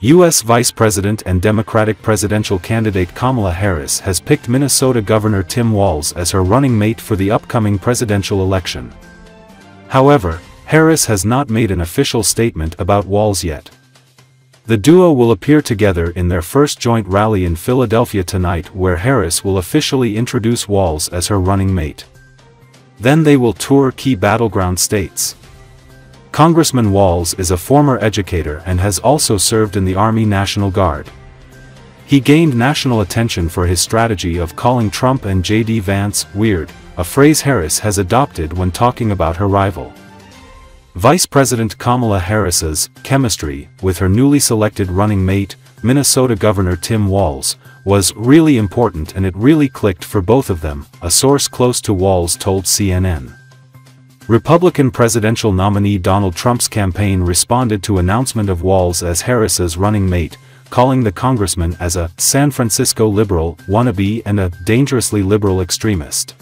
U.S. Vice President and Democratic presidential candidate Kamala Harris has picked Minnesota Governor Tim Walz as her running mate for the upcoming presidential election. However, Harris has not made an official statement about Walz yet. The duo will appear together in their first joint rally in Philadelphia tonight where Harris will officially introduce Walz as her running mate. Then they will tour key battleground states. Congressman Walz is a former educator and has also served in the Army National Guard. He gained national attention for his strategy of calling Trump and J.D. Vance weird, a phrase Harris has adopted when talking about her rival. Vice President Kamala Harris's chemistry with her newly selected running mate, Minnesota Governor Tim Walz, was really important and it really clicked for both of them, a source close to Walz told CNN. Republican presidential nominee Donald Trump's campaign responded to announcement of Walz as Harris's running mate, calling the congressman as a San Francisco liberal wannabe and a dangerously liberal extremist.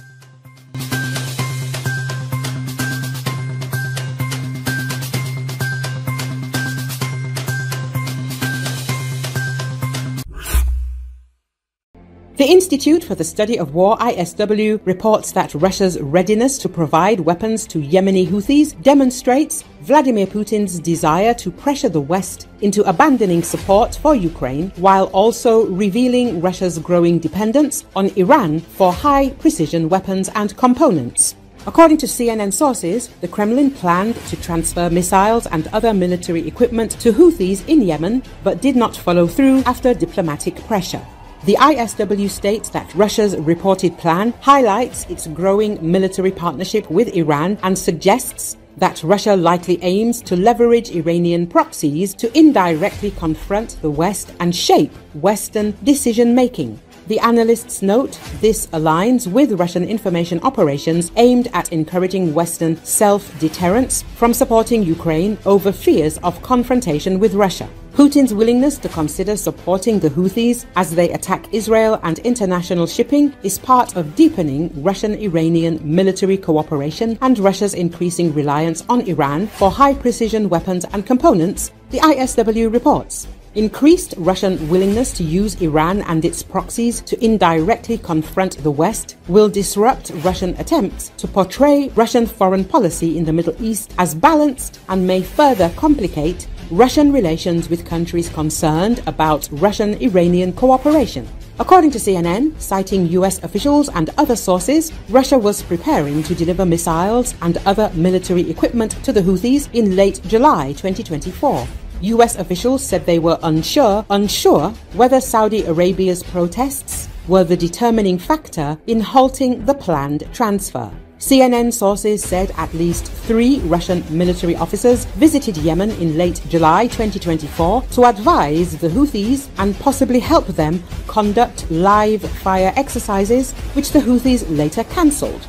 The Institute for the Study of War ISW reports that Russia's readiness to provide weapons to Yemeni Houthis demonstrates Vladimir Putin's desire to pressure the West into abandoning support for Ukraine while also revealing Russia's growing dependence on Iran for high precision weapons and components. According to CNN sources, the Kremlin planned to transfer missiles and other military equipment to Houthis in Yemen, but did not follow through after diplomatic pressure. The ISW states that Russia's reported plan highlights its growing military partnership with Iran and suggests that Russia likely aims to leverage Iranian proxies to indirectly confront the West and shape Western decision making. The analysts note this aligns with Russian information operations aimed at encouraging Western self deterrence from supporting Ukraine over fears of confrontation with Russia. Putin's willingness to consider supporting the Houthis as they attack Israel and international shipping is part of deepening Russian Iranian military cooperation and Russia's increasing reliance on Iran for high precision weapons and components, the ISW reports. Increased Russian willingness to use Iran and its proxies to indirectly confront the West will disrupt Russian attempts to portray Russian foreign policy in the Middle East as balanced and may further complicate Russian relations with countries concerned about Russian Iranian cooperation. According to CNN, citing US officials and other sources, Russia was preparing to deliver missiles and other military equipment to the Houthis in late July 2024. US officials said they were unsure, unsure whether Saudi Arabia's protests were the determining factor in halting the planned transfer. CNN sources said at least three Russian military officers visited Yemen in late July 2024 to advise the Houthis and possibly help them conduct live fire exercises, which the Houthis later cancelled.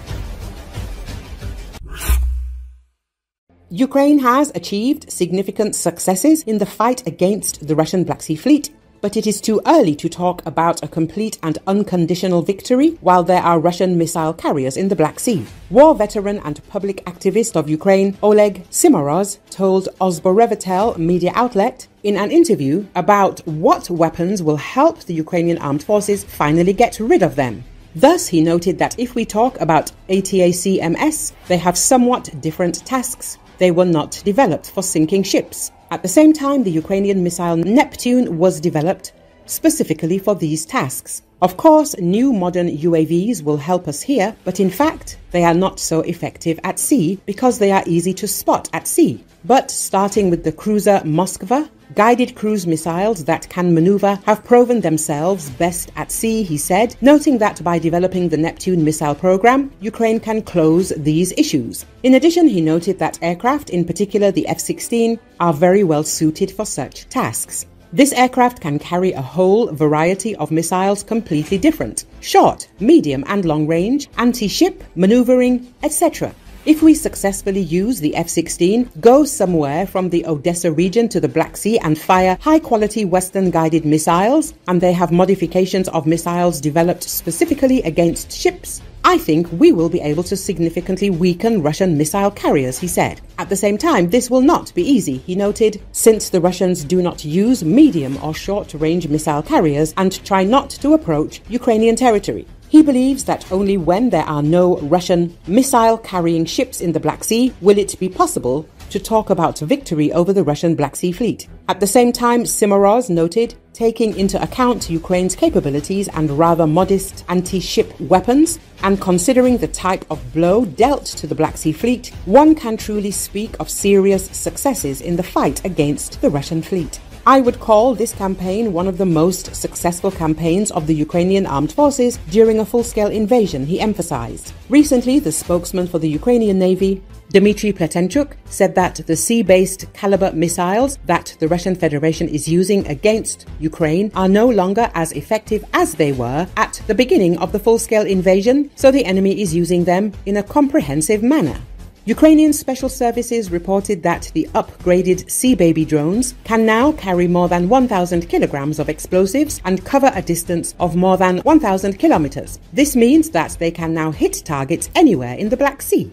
Ukraine has achieved significant successes in the fight against the Russian Black Sea Fleet, but it is too early to talk about a complete and unconditional victory while there are Russian missile carriers in the Black Sea. War veteran and public activist of Ukraine, Oleg Simoroz, told Obozrevatel media outlet in an interview about what weapons will help the Ukrainian armed forces finally get rid of them. Thus, he noted that if we talk about ATACMS, they have somewhat different tasks they were not developed for sinking ships. At the same time, the Ukrainian missile Neptune was developed specifically for these tasks. Of course, new modern UAVs will help us here, but in fact, they are not so effective at sea because they are easy to spot at sea. But starting with the cruiser Moskva, guided cruise missiles that can maneuver have proven themselves best at sea, he said, noting that by developing the Neptune missile program, Ukraine can close these issues. In addition, he noted that aircraft, in particular the F 16, are very well suited for such tasks. This aircraft can carry a whole variety of missiles completely different short, medium, and long range, anti ship, maneuvering, etc. if we successfully use the F 16, go somewhere from the Odessa region to the Black Sea and fire high quality Western guided missiles, and they have modifications of missiles developed specifically against ships, I think we will be able to significantly weaken Russian missile carriers, he said. At the same time, this will not be easy, he noted, since the Russians do not use medium or short range missile carriers and try not to approach Ukrainian territory. He believes that only when there are no Russian missile carrying ships in the Black Sea will it be possible to talk about victory over the Russian Black Sea Fleet. At the same time, Simoroz noted, taking into account Ukraine's capabilities and rather modest anti ship weapons, and considering the type of blow dealt to the Black Sea Fleet, one can truly speak of serious successes in the fight against the Russian fleet. I would call this campaign one of the most successful campaigns of the Ukrainian armed forces during a full scale invasion, he emphasized. Recently, the spokesman for the Ukrainian Navy, Dmitry Pletenchuk, said that the sea based Kalibr missiles that the Russian Federation is using against Ukraine are no longer as effective as they were at the beginning of the full scale invasion, so the enemy is using them in a comprehensive manner. Ukrainian special services reported that the upgraded Sea Baby drones can now carry more than 1,000 kilograms of explosives and cover a distance of more than 1,000 kilometers. This means that they can now hit targets anywhere in the Black Sea.